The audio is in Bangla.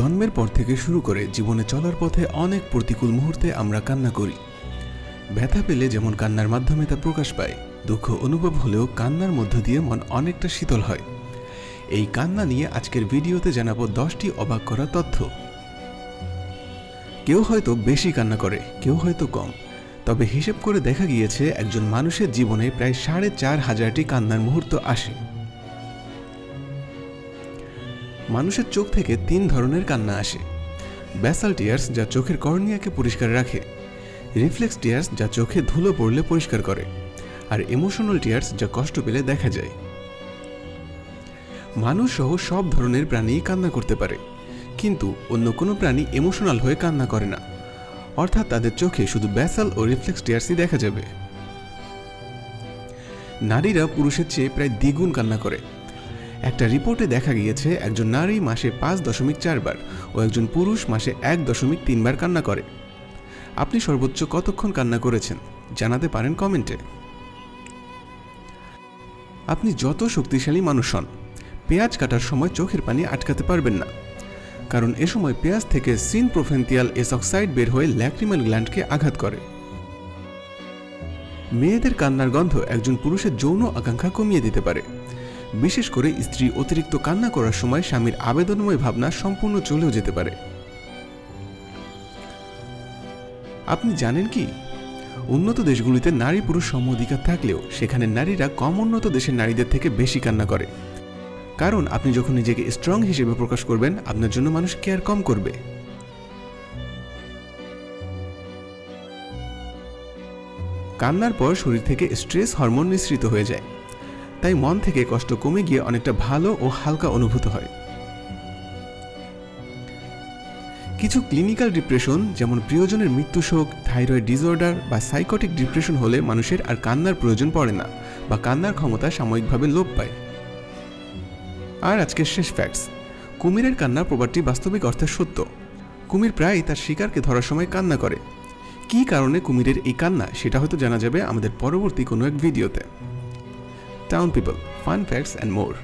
জন্মের পর থেকে শুরু করে জীবনে চলার পথে অনেক প্রতিকূল মুহূর্তে আমরা কান্না করি। ব্যথা পেলে যেমন কান্নার মাধ্যমে তা প্রকাশ পায়, দুঃখ অনুভব হলেও কান্নার মধ্য দিয়ে মন অনেকটা শীতল হয়। এই কান্না নিয়ে আজকের ভিডিওতে জানাব দশটি অবাক করা তথ্য। কেউ হয়তো বেশি কান্না করে, কেউ হয়তো কম। তবে হিসেব করে দেখা গিয়েছে, একজন মানুষের জীবনে প্রায় সাড়ে চার হাজারটি কান্নার মুহূর্ত আসে। মানুষের চোখ থেকে তিন ধরনের কান্না আসে। ব্যাসাল টিয়ার্স যা চোখের কর্নিয়াকে পরিষ্কার রাখে, রিফ্লেক্স টিয়ার্স যা চোখে ধুলো পড়লে পরিষ্কার করে, আর ইমোশনাল টিয়ার্স যা কষ্ট পেলে দেখা যায়। মানুষ সহ সব ধরনের প্রাণী কান্না করতে পারে, কিন্তু অন্য কোনো প্রাণী ইমোশনাল হয়ে কান্না করে না। অর্থাৎ তাদের চোখে শুধু ব্যাসাল ও রিফ্লেক্স টিয়ার্সই দেখা যাবে। নারীরা পুরুষের চেয়ে প্রায় দ্বিগুণ কান্না করে। একটা রিপোর্টে দেখা গিয়েছে, একজন নারী মাসে পাঁচ দশমিক চারবার ও একজন পুরুষ মাসে এক দশমিক তিনবার কান্না করে। আপনি সর্বোচ্চ কতক্ষণ কান্না করেছেন? জানাতে পারেন কমেন্টে। আপনি যত শক্তিশালী মানুষ হন, পেঁয়াজ কাটার সময় চোখের পানি আটকাতে পারবেন না। কারণ এ সময় পেঁয়াজ থেকে সিন প্রোফেন্টিয়াল এসঅক্সাইড বের হয়ে ল্যাক্রিমাল গ্ল্যান্ডকে আঘাত করে। মেয়েদের কান্নার গন্ধ একজন পুরুষের যৌন আকাঙ্ক্ষা কমিয়ে দিতে পারে। বিশেষ করে স্ত্রী অতিরিক্ত কান্না করার সময় স্বামীর আবেদনময় ভাবনা সম্পূর্ণ চলেও যেতে পারে। আপনি জানেন কি? উন্নত দেশগুলিতে নারী পুরুষ সম অধিকার থাকলেও সেখানে নারীরা কম উন্নত দেশের নারীদের থেকে বেশি কান্না করে। কারণ আপনি যখন নিজেকে স্ট্রং হিসেবে প্রকাশ করবেন, আপনার জন্য মানুষ কেয়ার কম করবে। কান্নার পর শরীর থেকে স্ট্রেস হরমোন নিঃসৃত হয়ে যায়। তাই মন থেকে কষ্ট কমে গিয়ে অনেকটা ভালো ও হালকা অনুভূত হয়। কিছু ক্লিনিক্যাল ডিপ্রেশন যেমন প্রিয়জনের মৃত্যু শোক থাইরয়েড ডিসঅর্ডার বা সাইকোটিক ডিপ্রেশন হলে মানুষের আর কান্নার প্রয়োজন পড়ে না বা কান্নার ক্ষমতা সাময়িকভাবে লোপ পায়। আর আজকের শেষ ফ্যাক্টস কুমিরের কান্না প্রবাদটি বাস্তবিক অর্থে সত্য। কুমির প্রায়ই তার শিকারকে ধরার সময় কান্না করে। কি কারণে কুমিরের এই কান্না, সেটা হয়তো জানা যাবে আমাদের পরবর্তী কোনো এক ভিডিওতে town people, fun facts and more.